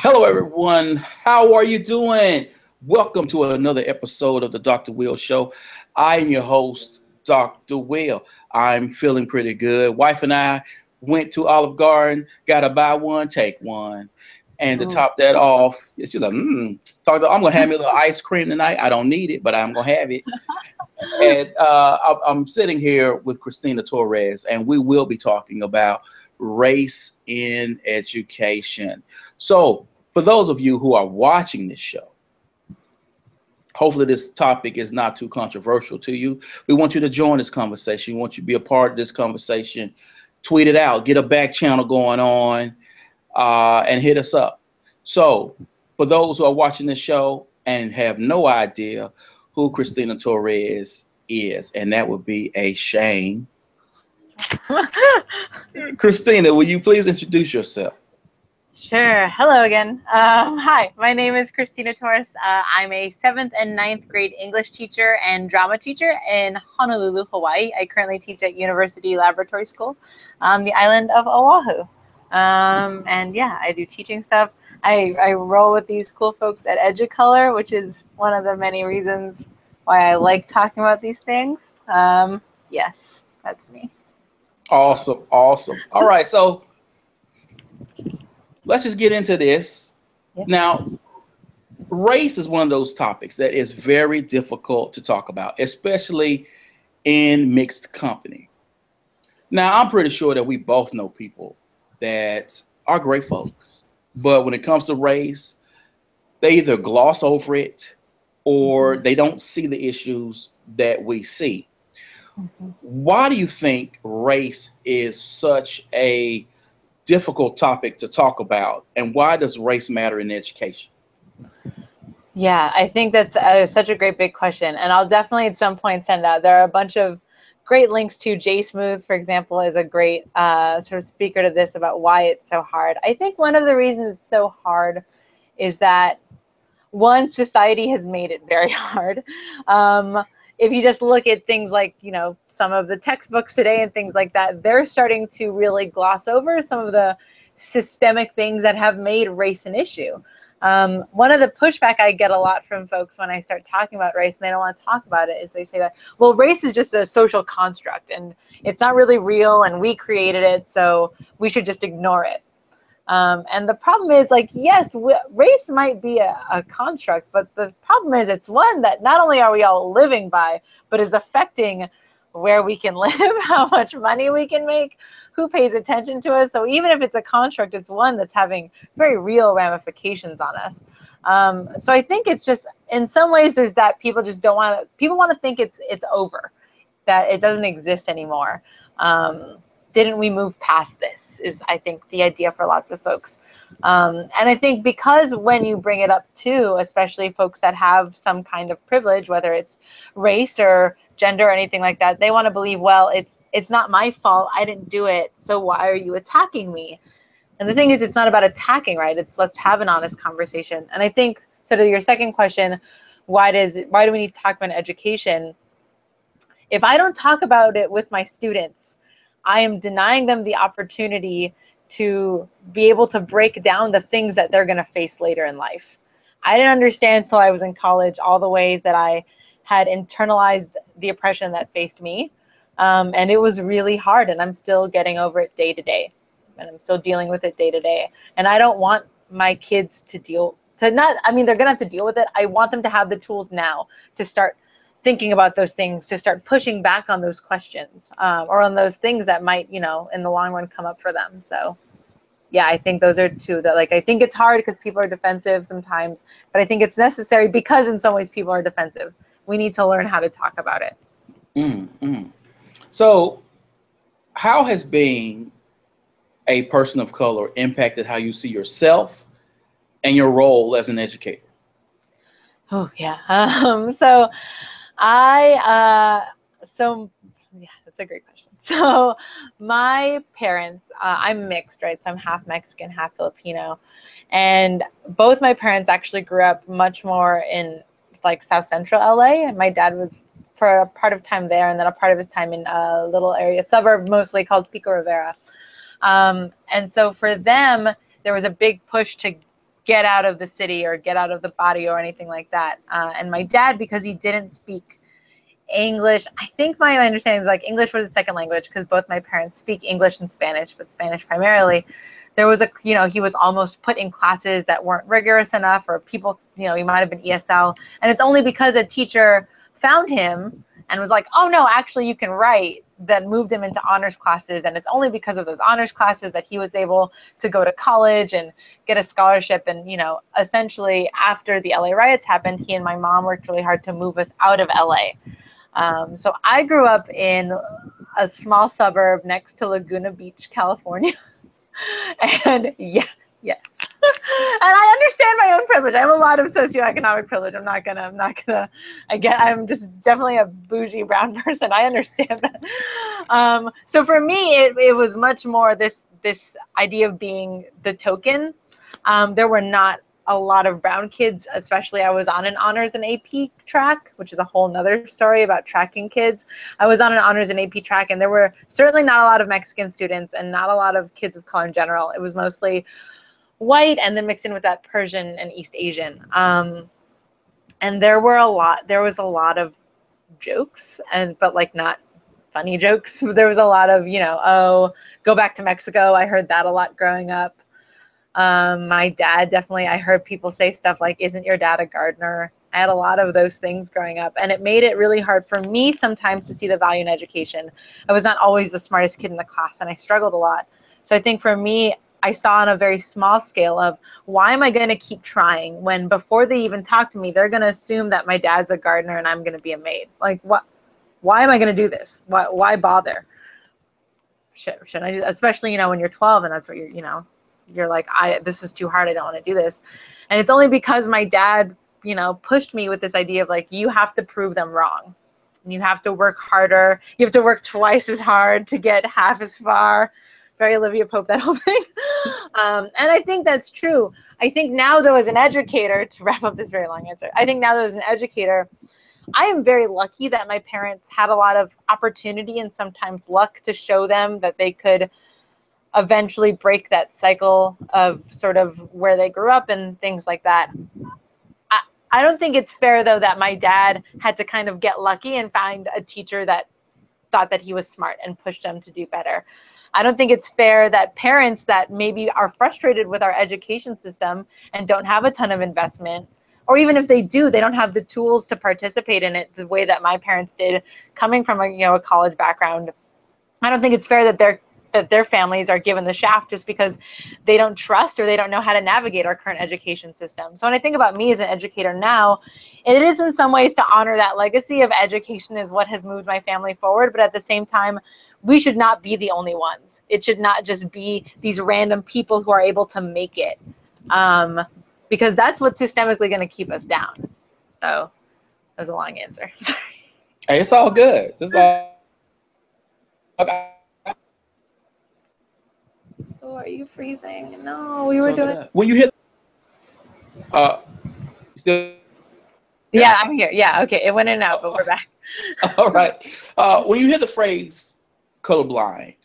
Hello, everyone. How are you doing? Welcome to another episode of the Dr. Will Show. I am your host, Dr. Will. I'm feeling pretty good. Wife and I went to Olive Garden, got to buy one, take one. And to top that off, she's like, mm, talk to, I'm gonna have me a little ice cream tonight. I don't need it, but I'm gonna have it. and uh, I'm sitting here with Christina Torres, and we will be talking about race in education. So, for those of you who are watching this show, hopefully this topic is not too controversial to you. We want you to join this conversation. We want you to be a part of this conversation. Tweet it out, get a back channel going on, uh, and hit us up. So, for those who are watching this show and have no idea who Christina Torres is, and that would be a shame. Christina, will you please introduce yourself? Sure. Hello again. Um, hi, my name is Christina Torres. Uh, I'm a seventh and ninth grade English teacher and drama teacher in Honolulu, Hawaii. I currently teach at University Laboratory School on the island of Oahu. Um, and yeah, I do teaching stuff. I, I roll with these cool folks at Educolor, which is one of the many reasons why I like talking about these things. Um, yes, that's me. Awesome. Awesome. All right. So let's just get into this. Now, race is one of those topics that is very difficult to talk about, especially in mixed company. Now, I'm pretty sure that we both know people that are great folks, but when it comes to race, they either gloss over it or mm-hmm. they don't see the issues that we see. Mm-hmm. Why do you think race is such a difficult topic to talk about. And why does race matter in education? Yeah, I think that's such a great big question. And I'll definitely at some point send out. There are a bunch of great links to Jay Smooth, for example, is a great uh, sort of speaker to this about why it's so hard. I think one of the reasons it's so hard is that one, society has made it very hard. Um, if you just look at things like you know some of the textbooks today and things like that they're starting to really gloss over some of the systemic things that have made race an issue. Um, one of the pushback i get a lot from folks when i start talking about race and they don't want to talk about it is they say that well race is just a social construct and it's not really real and we created it so we should just ignore it um, and the problem is, like, yes, race might be a, a, construct, but the problem is it's one that not only are we all living by, but is affecting where we can live, how much money we can make, who pays attention to us. So even if it's a construct, it's one that's having very real ramifications on us. Um, so I think it's just in some ways there's that people just don't want to. People want to think it's it's over, that it doesn't exist anymore. Um, didn't we move past this is i think the idea for lots of folks. Um, and i think because when you bring it up too especially folks that have some kind of privilege whether it's race or gender or anything like that they want to believe well it's it's not my fault i didn't do it so why are you attacking me? And the thing is it's not about attacking right? It's let's have an honest conversation. And i think so to your second question why does why do we need to talk about education? If i don't talk about it with my students I am denying them the opportunity to be able to break down the things that they're going to face later in life. I didn't understand until I was in college all the ways that I had internalized the oppression that faced me. Um, and it was really hard, and I'm still getting over it day to day. And I'm still dealing with it day to day. And I don't want my kids to deal to not, I mean, they're going to have to deal with it. I want them to have the tools now to start thinking about those things to start pushing back on those questions um, or on those things that might you know in the long run come up for them. So yeah i think those are two that like i think it's hard because people are defensive sometimes but i think it's necessary because in some ways people are defensive. We need to learn how to talk about it. Mm-hmm. so how has being a person of color impacted how you see yourself and your role as an educator? Oh yeah. Um, so I uh, so yeah, that's a great question. So my parents, uh, I'm mixed, right? So I'm half Mexican, half Filipino, and both my parents actually grew up much more in like South Central LA. And my dad was for a part of time there, and then a part of his time in a little area suburb, mostly called Pico Rivera. Um, and so for them, there was a big push to get out of the city or get out of the body or anything like that. Uh, and my dad, because he didn't speak English, I think my understanding is like English was a second language because both my parents speak English and Spanish, but Spanish primarily. There was a, you know, he was almost put in classes that weren't rigorous enough, or people, you know, he might have been ESL. And it's only because a teacher found him and was like, oh no, actually you can write, that moved him into honors classes. And it's only because of those honors classes that he was able to go to college and get a scholarship. And, you know, essentially after the LA riots happened, he and my mom worked really hard to move us out of LA. Um, so I grew up in a small suburb next to Laguna Beach, California. and yeah, yes. And I understand my own privilege. I have a lot of socioeconomic privilege. I'm not gonna, I'm not gonna, I get, I'm just definitely a bougie brown person. I understand that. Um, so for me, it, it was much more this, this idea of being the token. Um, there were not a lot of brown kids, especially I was on an honors and AP track, which is a whole nother story about tracking kids. I was on an honors and AP track and there were certainly not a lot of Mexican students and not a lot of kids of color in general. It was mostly white and then mixed in with that Persian and East Asian. Um, and there were a lot, there was a lot of jokes and, but like not funny jokes. There was a lot of, you know, oh, go back to Mexico. I heard that a lot growing up. Um, my dad definitely, I heard people say stuff like, isn't your dad a gardener? I had a lot of those things growing up, and it made it really hard for me sometimes to see the value in education. I was not always the smartest kid in the class, and I struggled a lot. So I think for me, I saw on a very small scale of why am I going to keep trying when before they even talk to me, they're going to assume that my dad's a gardener and I'm going to be a maid. Like what? Why am I going to do this? Why? Why bother? Should, should I? Do, especially you know when you're 12 and that's what you're you know you're like I this is too hard. I don't want to do this. And it's only because my dad you know pushed me with this idea of like you have to prove them wrong. You have to work harder. You have to work twice as hard to get half as far very Olivia Pope, that whole thing. Um, and I think that's true. I think now, though, as an educator, to wrap up this very long answer, I think now, though, as an educator, I am very lucky that my parents had a lot of opportunity and sometimes luck to show them that they could eventually break that cycle of sort of where they grew up and things like that. I, I don't think it's fair, though, that my dad had to kind of get lucky and find a teacher that thought that he was smart and pushed him to do better. I don't think it's fair that parents that maybe are frustrated with our education system and don't have a ton of investment, or even if they do, they don't have the tools to participate in it the way that my parents did, coming from a you know a college background. I don't think it's fair that they're that their families are given the shaft just because they don't trust or they don't know how to navigate our current education system. So when I think about me as an educator now, it is in some ways to honor that legacy of education is what has moved my family forward, but at the same time, we should not be the only ones. It should not just be these random people who are able to make it, um, because that's what's systemically going to keep us down. So that was a long answer. hey, it's all good. It's all. Okay. Oh, are you freezing? No, we were doing. When you hit. Uh, still. Yeah, I'm here. Yeah, okay. It went in and out, but we're back. All right. Uh, when you hear the phrase colorblind,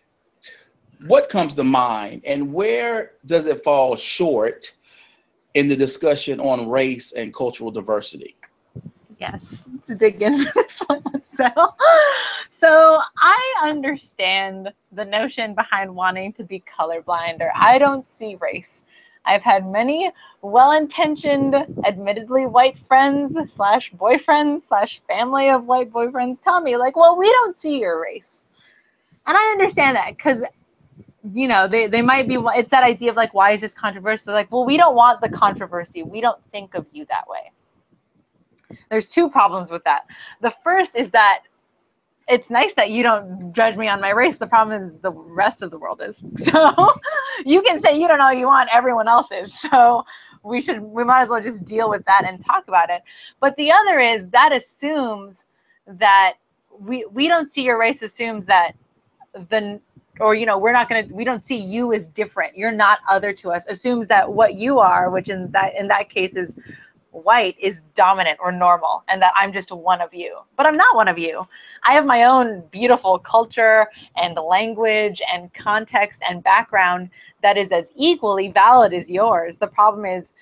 what comes to mind and where does it fall short in the discussion on race and cultural diversity? Yes, let's dig into this one. So, so I understand the notion behind wanting to be colorblind, or I don't see race. I've had many well-intentioned, admittedly white friends slash boyfriends slash family of white boyfriends tell me like, well, we don't see your race. And I understand that because you know they, they might be it's that idea of like why is this controversial like well we don't want the controversy. We don't think of you that way. There's two problems with that. The first is that it's nice that you don't judge me on my race. The problem is the rest of the world is. So you can say you don't know you want everyone else is so we should we might as well just deal with that and talk about it. But the other is that assumes that we we don't see your race assumes that the or you know we're not going to we don't see you as different you're not other to us assumes that what you are which in that in that case is white is dominant or normal and that I'm just one of you. But I'm not one of you. I have my own beautiful culture and language and context and background that is as equally valid as yours. The problem is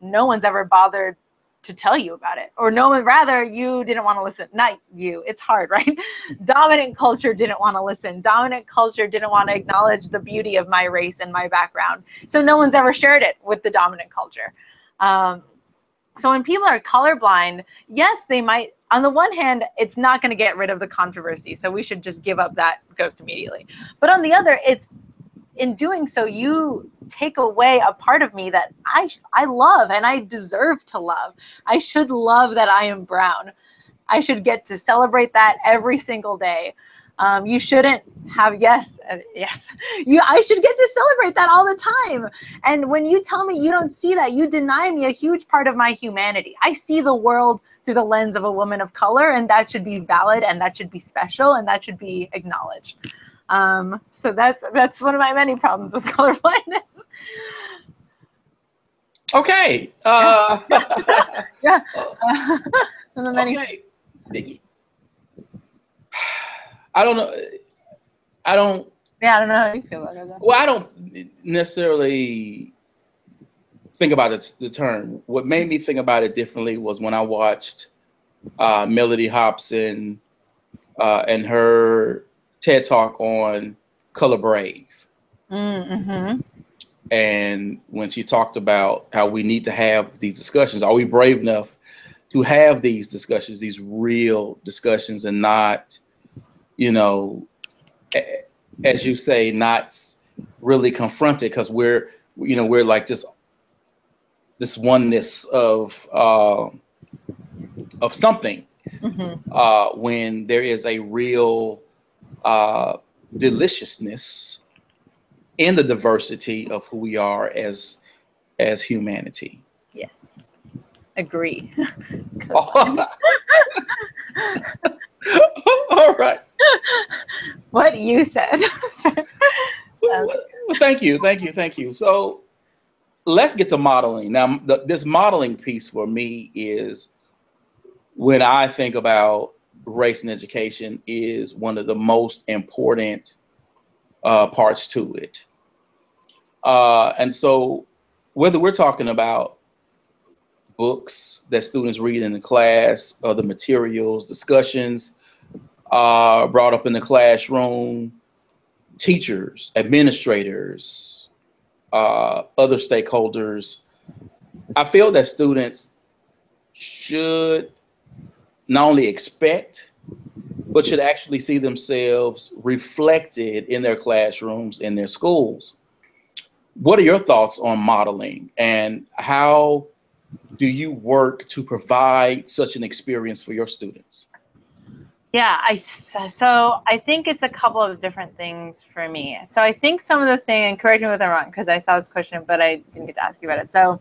no one's ever bothered to tell you about it. Or no one rather you didn't want to listen. Not you it's hard right? Dominant culture didn't want to listen. Dominant culture didn't want to acknowledge the beauty of my race and my background. So no one's ever shared it with the dominant culture. Um, so when people are colorblind yes they might on the one hand it's not going to get rid of the controversy so we should just give up that ghost immediately. But on the other it's in doing so, you take away a part of me that I I love and I deserve to love. I should love that I am brown. I should get to celebrate that every single day. Um, you shouldn't have yes, uh, yes. You I should get to celebrate that all the time. And when you tell me you don't see that, you deny me a huge part of my humanity. I see the world through the lens of a woman of color, and that should be valid, and that should be special, and that should be acknowledged. Um, so that's that's one of my many problems with colorblindness. Okay. Uh, yeah. Uh, many- okay. I don't know. I don't. Yeah, I don't know how you feel about it. Well, I don't necessarily think about it, the term. What made me think about it differently was when I watched uh, Mellody Hobson uh, and her TED Talk on Color Brave. Mm-hmm. And when she talked about how we need to have these discussions, are we brave enough to have these discussions, these real discussions, and not, you know, as you say, not really confronted because we're, you know, we're like just this oneness of uh, of something mm-hmm. uh, when there is a real uh, deliciousness in the diversity of who we are as as humanity. Yes, agree. All right. What you said. well, thank you, thank you, thank you. So let's get to modeling. Now, the, this modeling piece for me is when I think about race and education is one of the most important uh, parts to it. Uh, and so, whether we're talking about books that students read in the class, other materials, discussions uh, brought up in the classroom, teachers, administrators, uh, other stakeholders, I feel that students should not only expect, but should actually see themselves reflected in their classrooms, in their schools. What are your thoughts on modeling and how do you work to provide such an experience for your students? Yeah, I so I think it's a couple of different things for me. So I think some of the thing, and correct me if I'm wrong, because I saw this question, but I didn't get to ask you about it. So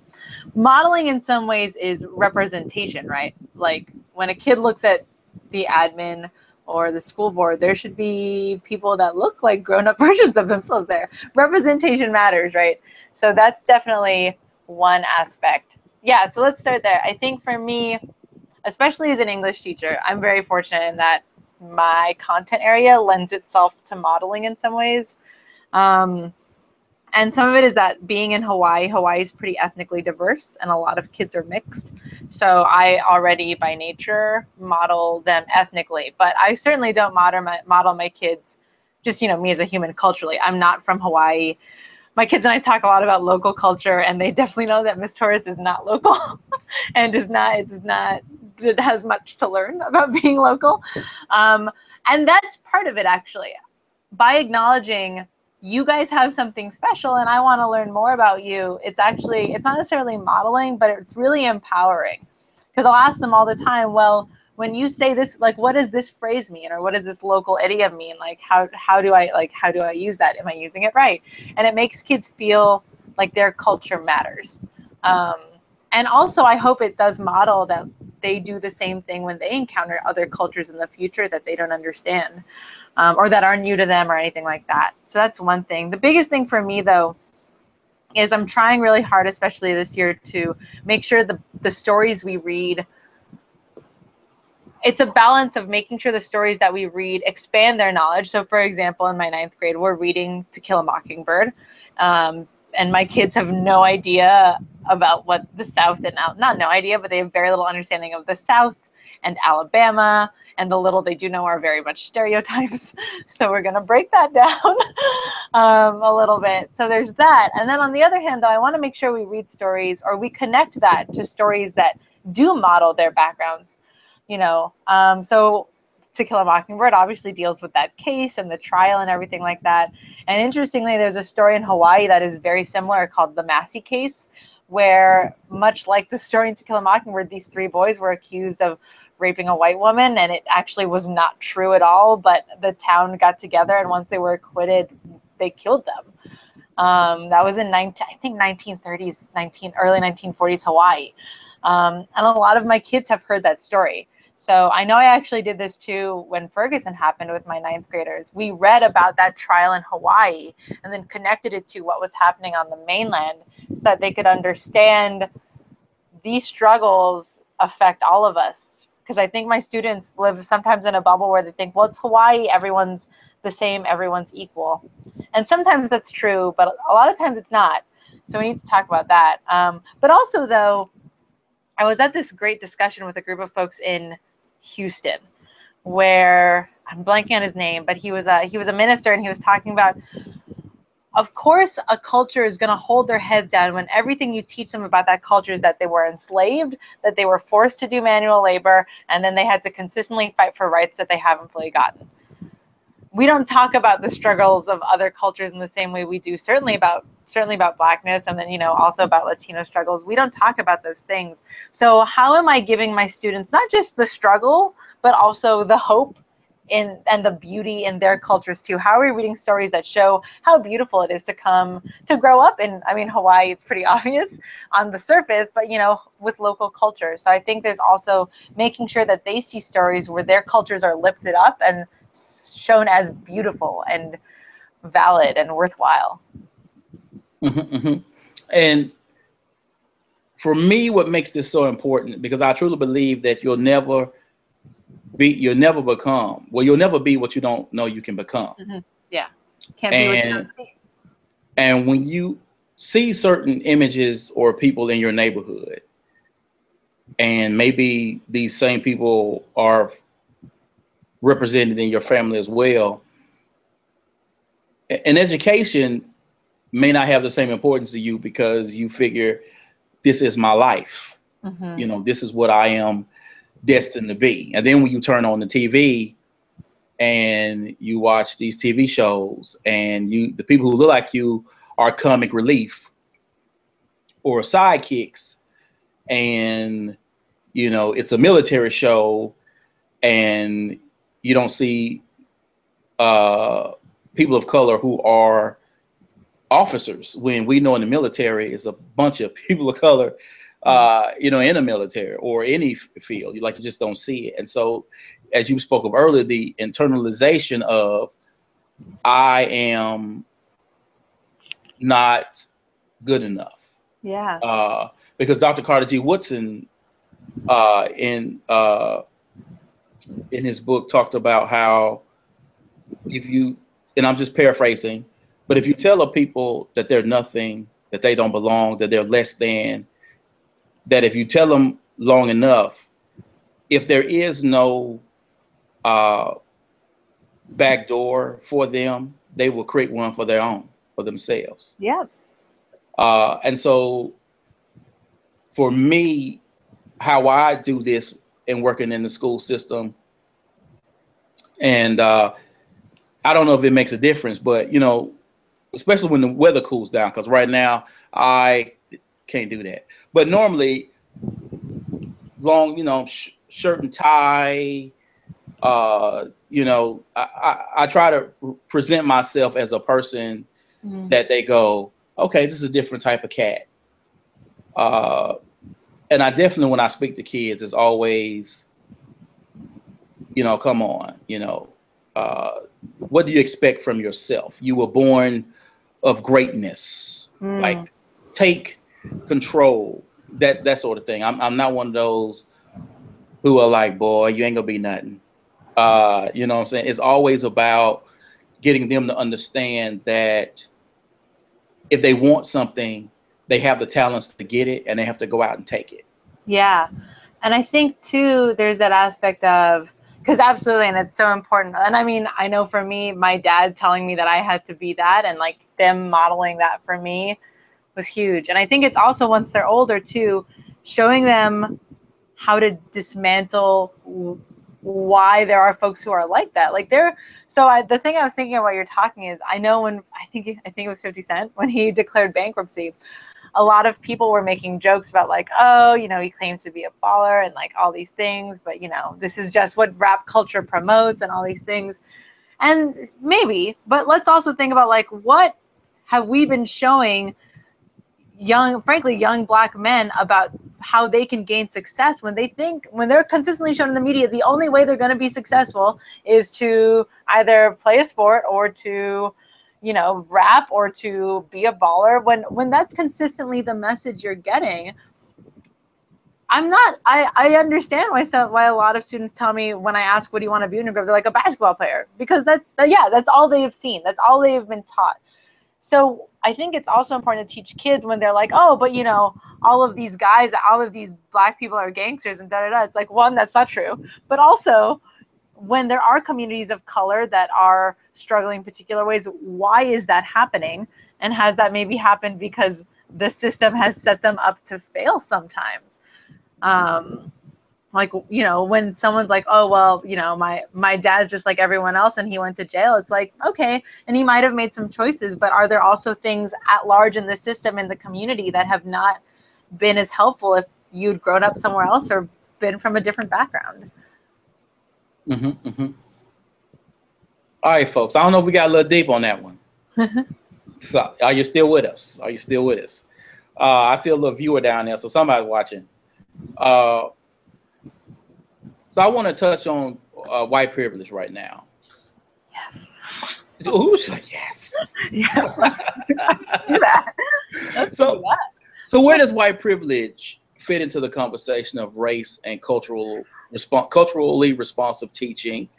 modeling in some ways is representation, right? Like when a kid looks at the admin or the school board, there should be people that look like grown-up versions of themselves there. Representation matters, right? So that's definitely one aspect. Yeah, so let's start there. I think for me, especially as an English teacher, I'm very fortunate in that my content area lends itself to modeling in some ways. Um, and some of it is that being in Hawaii, Hawaii is pretty ethnically diverse and a lot of kids are mixed. So I already by nature model them ethnically, but I certainly don't model my, model my kids just, you know, me as a human culturally. I'm not from Hawaii. My kids and I talk a lot about local culture and they definitely know that Miss Torres is not local and does not, it does not, it has much to learn about being local. Um, and that's part of it actually. By acknowledging you guys have something special and I want to learn more about you. It's actually, it's not necessarily modeling, but it's really empowering. Because I'll ask them all the time, well, when you say this, like, what does this phrase mean? Or what does this local idiom mean? Like, how, how do I, like, how do I use that? Am I using it right? And it makes kids feel like their culture matters. Um, and also, I hope it does model that they do the same thing when they encounter other cultures in the future that they don't understand um, or that are new to them or anything like that. So that's one thing. The biggest thing for me, though, is I'm trying really hard, especially this year, to make sure the the stories we read. It's a balance of making sure the stories that we read expand their knowledge. So, for example, in my ninth grade, we're reading To Kill a Mockingbird, um, and my kids have no idea about what the South and not no idea, but they have very little understanding of the South and Alabama and the little they do know are very much stereotypes. so we're to break that down um, a little bit. So there's that. And then on the other hand, though, I want to make sure we read stories or we connect that to stories that do model their backgrounds. You know, um, so to Kill a Mockingbird obviously deals with that case and the trial and everything like that. And interestingly, there's a story in Hawaii that is very similar called the Massie case, where much like the story in To Kill a Mockingbird, these three boys were accused of raping a white woman, and it actually was not true at all. But the town got together, and once they were acquitted, they killed them. Um, that was in 19, I think 1930s, 19 early 1940s Hawaii, um, and a lot of my kids have heard that story. So I know I actually did this too when Ferguson happened with my ninth graders. We read about that trial in Hawaii and then connected it to what was happening on the mainland so that they could understand these struggles affect all of us because I think my students live sometimes in a bubble where they think, well, it's Hawaii, everyone's the same, everyone's equal. And sometimes that's true, but a lot of times it's not. So we need to talk about that. Um, but also, though, I was at this great discussion with a group of folks in Houston where I'm blanking on his name, but he was a he was a minister and he was talking about of course a culture is going to hold their heads down when everything you teach them about that culture is that they were enslaved that they were forced to do manual labor and then they had to consistently fight for rights that they haven't fully gotten. We don't talk about the struggles of other cultures in the same way we do certainly about certainly about blackness and then you know also about latino struggles we don't talk about those things so how am i giving my students not just the struggle but also the hope in and the beauty in their cultures too. How are we reading stories that show how beautiful it is to come to grow up in I mean Hawaii it's pretty obvious on the surface, but you know, with local culture. So I think there's also making sure that they see stories where their cultures are lifted up and shown as beautiful and valid and worthwhile. Mm-hmm, mm-hmm. And for me, what makes this so important, because I truly believe that you'll never be you'll never become well you'll never be what you don't know you can become mm-hmm. yeah can't and, be what you don't see and when you see certain images or people in your neighborhood and maybe these same people are represented in your family as well an education may not have the same importance to you because you figure this is my life mm-hmm. you know this is what i am destined to be. And then when you turn on the TV and you watch these TV shows and you the people who look like you are comic relief or sidekicks and you know it's a military show and you don't see uh, people of color who are officers when we know in the military is a bunch of people of color uh, you know, in a military or any field. You like you just don't see it. And so, as you spoke of earlier, the internalization of I am not good enough. Yeah. Uh, because Dr. Carter G. Woodson uh, in uh, in his book talked about how if you and I'm just paraphrasing, but if you tell a people that they're nothing, that they don't belong, that they're less than, that if you tell them long enough, if there is no uh, back door for them, they will create one for their own, for themselves. Yeah. Uh, and so for me, how I do this in working in the school system, and uh, I don't know if it makes a difference, but you know, especially when the weather cools down, because right now I can't do that. But normally, long, you know, sh- shirt and tie. Uh, you know, I, I, I, try to present myself as a person mm-hmm. that they go, okay, this is a different type of cat. Uh, and I definitely, when I speak to kids, it's always, you know, come on, you know, uh, what do you expect from yourself? You were born of greatness. Mm. Like take control, that that sort of thing. I'm I'm not one of those who are like, boy, you ain't gonna be nothing. Uh, you know what I'm saying? It's always about getting them to understand that if they want something, they have the talents to get it and they have to go out and take it. Yeah. And I think too, there's that aspect of because absolutely, and it's so important. And I mean, I know for me, my dad telling me that I had to be that and like them modeling that for me was huge. And I think it's also once they're older too, showing them how to dismantle why there are folks who are like that. Like there, so I, the thing I was thinking while you're talking is, I know when I think I think it was Fifty Cent when he declared bankruptcy, a lot of people were making jokes about like, oh, you know, he claims to be a baller and like all these things, but you know, this is just what rap culture promotes and all these things. And maybe, but let's also think about like what have we been showing young frankly young black men about how they can gain success when they think when they're consistently shown in the media the only way they're going to be successful is to either play a sport or to you know rap or to be a baller when when that's consistently the message you're getting I'm not. I, I understand why some why a lot of students tell me when I ask what do you want to be when you grow up, they're like a basketball player because that's that, yeah that's all they've seen. That's all they've been taught. So I think it's also important to teach kids when they're like, oh, but you know, all of these guys, all of these black people are gangsters and da da da. It's like one, that's not true, but also when there are communities of color that are struggling particular ways, why is that happening? And has that maybe happened because the system has set them up to fail sometimes? Um, like you know when someone's like oh well you know my my dad's just like everyone else and he went to jail it's like okay and he might have made some choices but are there also things at large in the system in the community that have not been as helpful if you'd grown up somewhere else or been from a different background mm-hmm, mm-hmm. All right folks i don't know if we got a little deep on that one so are you still with us are you still with us uh, i see a little viewer down there so somebody's watching uh, so I want to touch on uh, white privilege right now. Yes. Who's like yes? yeah. Let's do that. Let's so, so where does white privilege fit into the conversation of race and cultural response, culturally responsive teaching?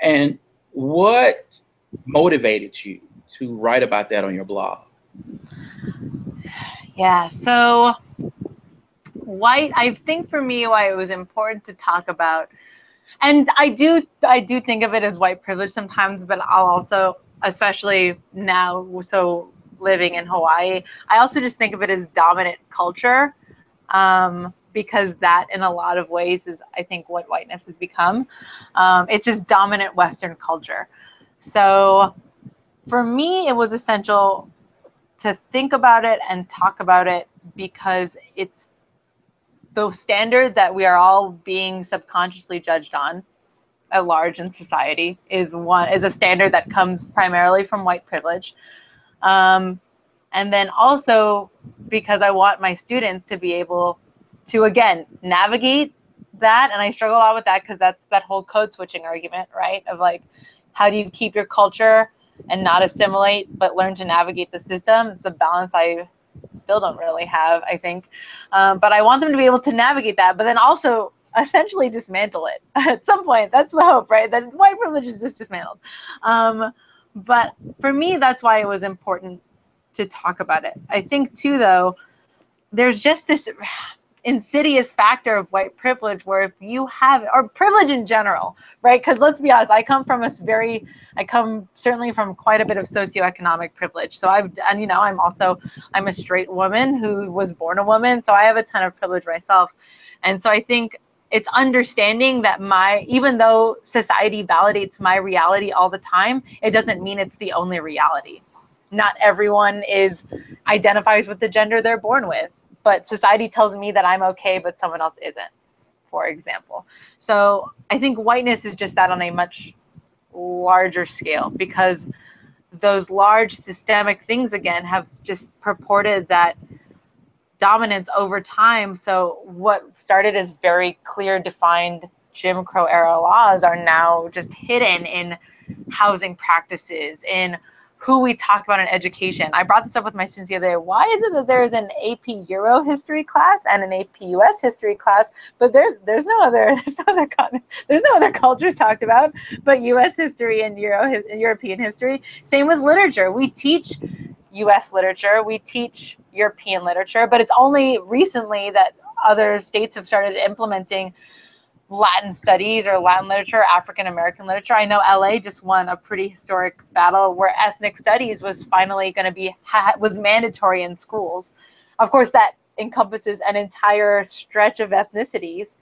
And what motivated you to write about that on your blog? Yeah. So white i think for me why it was important to talk about and i do i do think of it as white privilege sometimes but i'll also especially now so living in hawaii i also just think of it as dominant culture um, because that in a lot of ways is i think what whiteness has become. Um, it's just dominant western culture. So for me it was essential to think about it and talk about it because it's the standard that we are all being subconsciously judged on at large in society is one is a standard that comes primarily from white privilege. Um, and then also because i want my students to be able to again navigate that and i struggle a lot with that because that's that whole code switching argument right of like how do you keep your culture and not assimilate but learn to navigate the system it's a balance i still don't really have, I think. Um, but I want them to be able to navigate that, but then also essentially dismantle it at some point. That's the hope, right? That white privilege is just dismantled. Um, but for me, that's why it was important to talk about it. I think too, though, there's just this insidious factor of white privilege where if you have or privilege in general right? Because let's be honest i come from a very i come certainly from quite a bit of socioeconomic privilege. So i've and you know i'm also i'm a straight woman who was born a woman so i have a ton of privilege myself. And so i think it's understanding that my even though society validates my reality all the time it doesn't mean it's the only reality. Not everyone is identifies with the gender they're born with but society tells me that I'm okay, but someone else isn't, for example. So I think whiteness is just that on a much larger scale because those large systemic things again have just purported that dominance over time. So what started as very clear, defined Jim Crow era laws are now just hidden in housing practices, in who we talk about in education. I brought this up with my students the other day. Why is it that there's an AP Euro history class and an AP US history class, but there's there's no other there's no other there's no other cultures talked about but US history and Euro European history. Same with literature. We teach US literature, we teach European literature, but it's only recently that other states have started implementing Latin studies or Latin literature, African American literature. I know LA just won a pretty historic battle where ethnic studies was finally going to be was mandatory in schools. Of course, that encompasses an entire stretch of ethnicities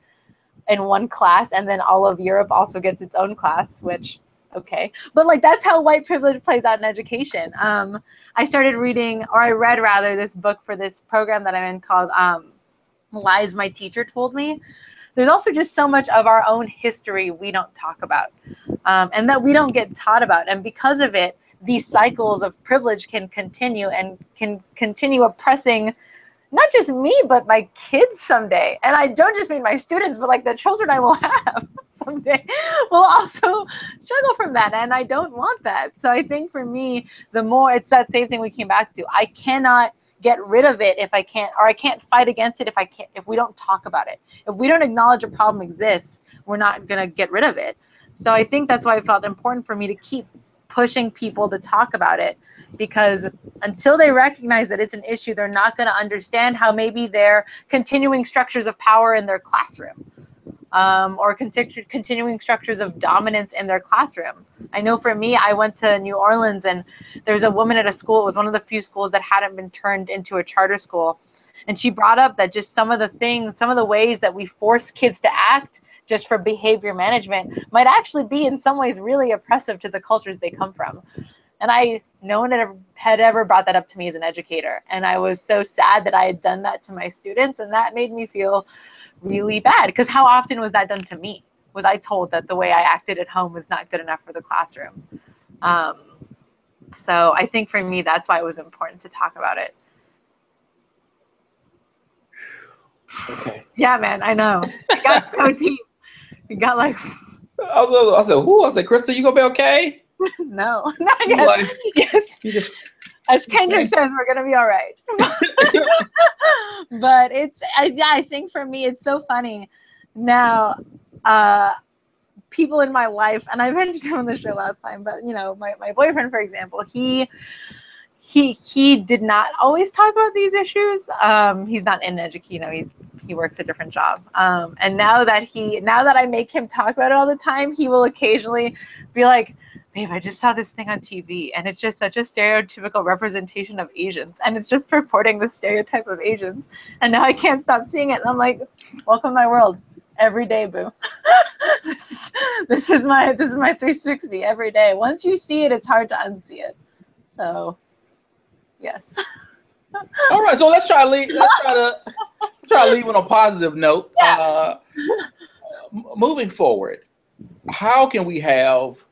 in one class, and then all of Europe also gets its own class, which okay but like that's how white privilege plays out in education um, i started reading or i read rather this book for this program that i'm in called um, lies my teacher told me there's also just so much of our own history we don't talk about um, and that we don't get taught about. And because of it, these cycles of privilege can continue and can continue oppressing not just me, but my kids someday. And I don't just mean my students, but like the children I will have someday will also struggle from that. And I don't want that. So I think for me, the more it's that same thing we came back to. I cannot get rid of it if I can't, or I can't fight against it if I can't, if we don't talk about it. If we don't acknowledge a problem exists, we're not going to get rid of it. So I think that's why it felt important for me to keep pushing people to talk about it because until they recognize that it's an issue, they're not going to understand how maybe they're continuing structures of power in their classroom um, or continuing structures of dominance in their classroom. I know for me, I went to New Orleans and there was a woman at a school, it was one of the few schools that hadn't been turned into a charter school. And she brought up that just some of the things, some of the ways that we force kids to act just for behavior management might actually be in some ways really oppressive to the cultures they come from. And I, no one had ever, had ever brought that up to me as an educator. And I was so sad that I had done that to my students. And that made me feel really bad because how often was that done to me? Was I told that the way I acted at home was not good enough for the classroom? Um, so I think for me, that's why it was important to talk about it. Okay. Yeah, man, I know. It got so deep. It got like. I, was, I said, "Who?" I said, "Krista, you gonna be okay?" no, not yet. Like, yes. Just, As Kendrick says, we're gonna be all right. but it's, I, yeah, I think for me, it's so funny now. Uh, people in my life, and I mentioned him on the show last time, but you know, my, my boyfriend, for example, he he he did not always talk about these issues. Um, he's not in education, you know, he's he works a different job. Um, and now that he now that I make him talk about it all the time, he will occasionally be like, babe, I just saw this thing on TV and it's just such a stereotypical representation of Asians. And it's just purporting the stereotype of Asians. And now I can't stop seeing it. And I'm like, welcome to my world every day, boo. this, is, this is my this is my 360 every day. Once you see it, it's hard to unsee it. So yes. All right, so let's try to leave, let's try to try to leave on a positive note. Yeah. Uh, moving forward, how can we have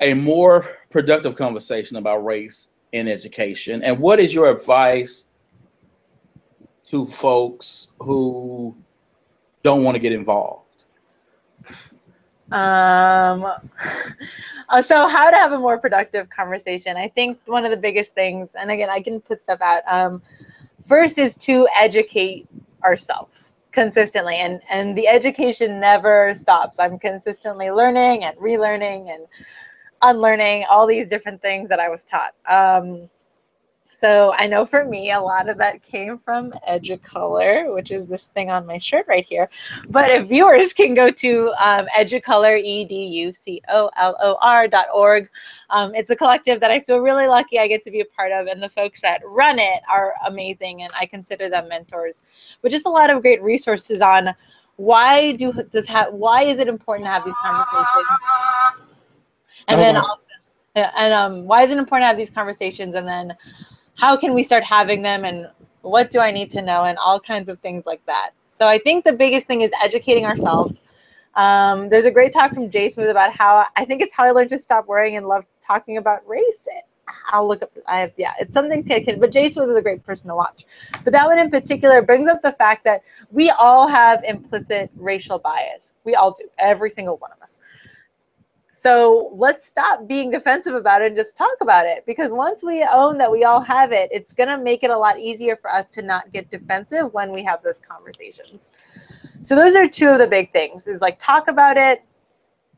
a more productive conversation about race in education? And what is your advice to folks who don't want to get involved? Um, uh, so how to have a more productive conversation? I think one of the biggest things, and again, I can put stuff out. Um, first is to educate ourselves consistently, and and the education never stops. I'm consistently learning and relearning and unlearning all these different things that I was taught. Um, so I know for me, a lot of that came from Educolor, which is this thing on my shirt right here. But if viewers can go to um, Educolor, E-D-U-C-O-L-O-R dot org. Um, it's a collective that I feel really lucky I get to be a part of, and the folks that run it are amazing, and I consider them mentors. But just a lot of great resources on why do does have why is it important to have these conversations, and then also, and um, why is it important to have these conversations, and then how can we start having them and what do I need to know and all kinds of things like that. So I think the biggest thing is educating ourselves. Um, there's a great talk from Jay Smooth about how I think it's how I learned to stop worrying and love talking about race. I'll look up. I have yeah, it's something to But Jay Smooth is a great person to watch. But that one in particular brings up the fact that we all have implicit racial bias. We all do. Every single one of us So let's stop being defensive about it and just talk about it. Because once we own that we all have it, it's going to make it a lot easier for us to not get defensive when we have those conversations. So those are two of the big things is like talk about it,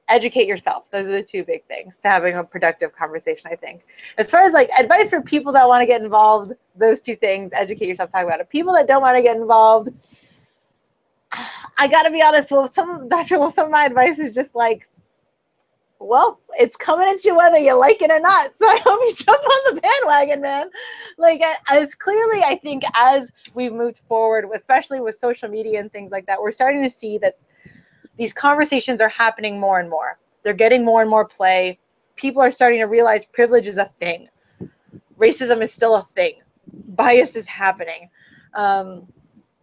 educate yourself. Those are the two big things to having a productive conversation, I think. As far as like advice for people that want to get involved, those two things, educate yourself, talk about it. People that don't want to get involved, I got to be honest, well, some, Dr. Well, some of my advice is just like, well, it's coming at you whether you like it or not. So I hope you jump on the bandwagon, man. Like as clearly, I think as we've moved forward, especially with social media and things like that, we're starting to see that these conversations are happening more and more. They're getting more and more play. People are starting to realize privilege is a thing. Racism is still a thing. Bias is happening. Um,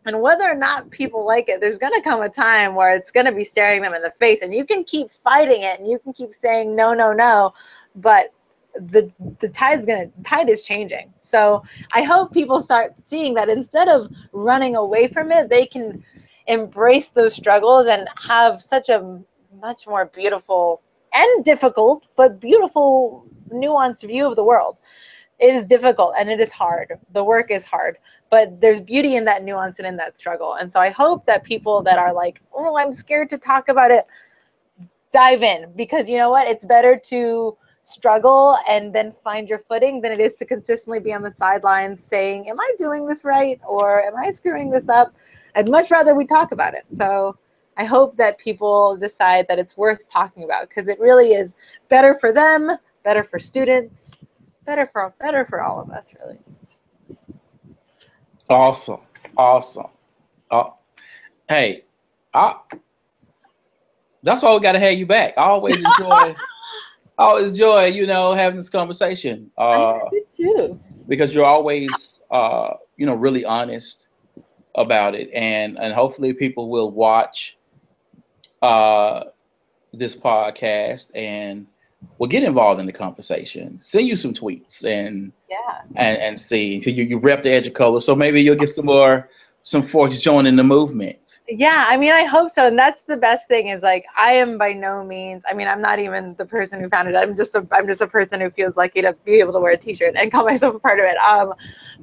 and whether or not people like it, there's going to come a time where it's going to be staring them in the face. And you can keep fighting it and you can keep saying, no, no, no. But the the tide's gonna tide is changing so i hope people start seeing that instead of running away from it they can embrace those struggles and have such a much more beautiful and difficult but beautiful nuanced view of the world it is difficult and it is hard the work is hard but there's beauty in that nuance and in that struggle. And so I hope that people that are like, oh, I'm scared to talk about it, dive in because you know what? It's better to struggle and then find your footing than it is to consistently be on the sidelines saying, Am I doing this right? Or am I screwing this up? I'd much rather we talk about it. So I hope that people decide that it's worth talking about because it really is better for them, better for students, better for better for all of us, really. Awesome. Awesome. Uh, hey, I, that's why we got to have you back. I always enjoy, always enjoy, you know, having this conversation. Uh, too. Because you're always, uh, you know, really honest about it, and and hopefully people will watch uh, this podcast and will get involved in the conversation. Send you some tweets and yeah, and, and see. So you, you rep the Educolor, so maybe you'll get some more some folks joining the movement. Yeah, I mean, I hope so. And that's the best thing is like I am by no means. I mean, I'm not even the person who founded it. I'm just a I'm just a person who feels lucky to be able to wear a T-shirt and call myself a part of it. Um,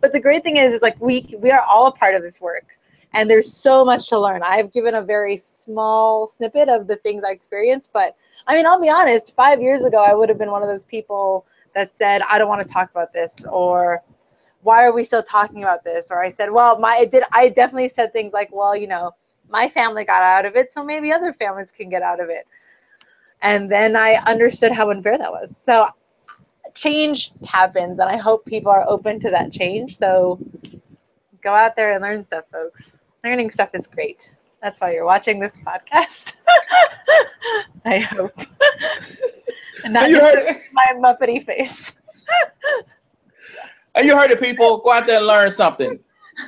but the great thing is, is like we we are all a part of this work and there's so much to learn. I've given a very small snippet of the things I experienced, but I mean, I'll be honest, five years ago, I would have been one of those people that said, I don't want to talk about this, or why are we still talking about this? Or I said, well, my, it did, I definitely said things like, well, you know, my family got out of it, so maybe other families can get out of it. And then I understood how unfair that was. So change happens, and I hope people are open to that change. So go out there and learn stuff, folks. Learning stuff is great. That's why you're watching this podcast. I hope. and not just heard, my muppety face. and you heard it, people. Go out there and learn something.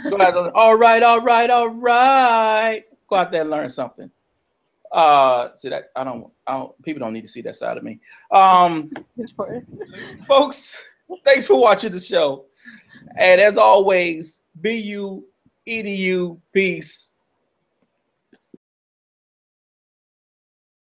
Go out all right, all right, all right. Go out there and learn something. Uh, see that I don't, I don't. People don't need to see that side of me. Um, folks, thanks for watching the show. And as always, be you, edu, peace.